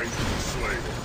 I can slay them.